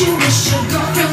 you wish your girlfriend